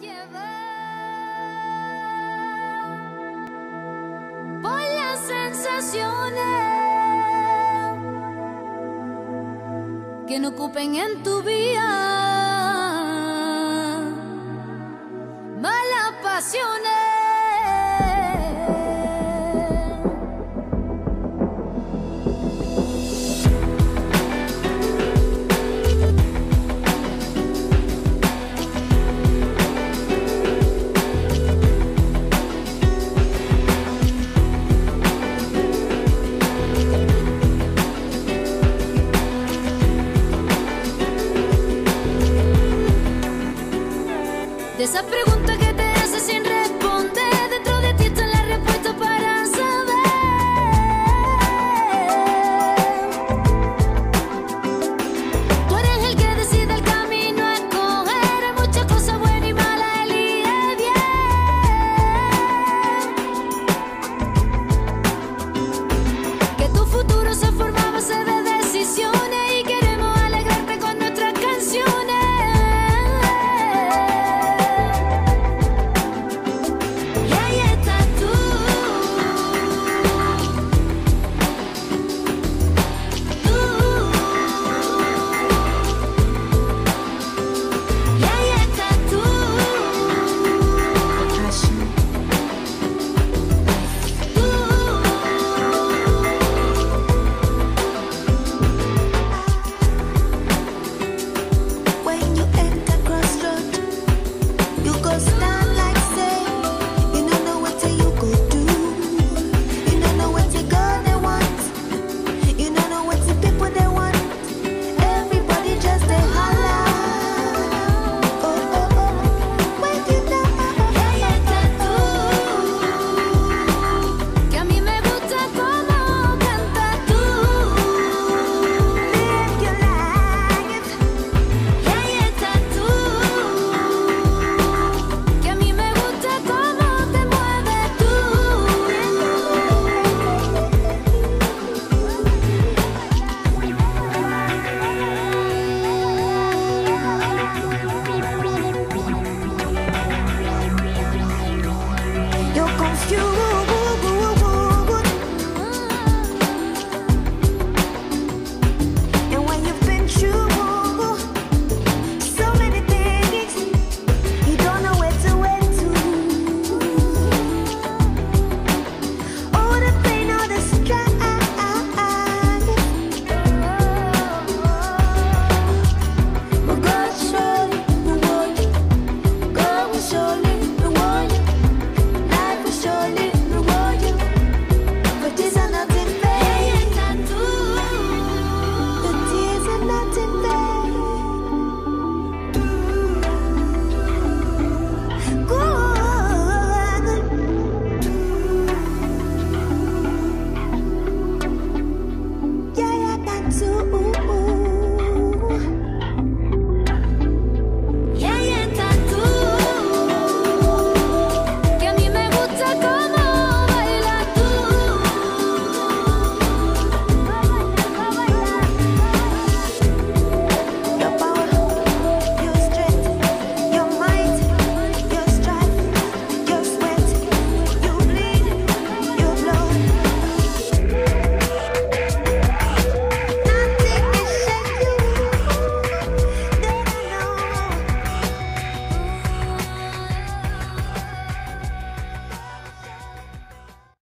llevar por las sensaciones que no ocupen en tu vida de esa pregunta que te haces sin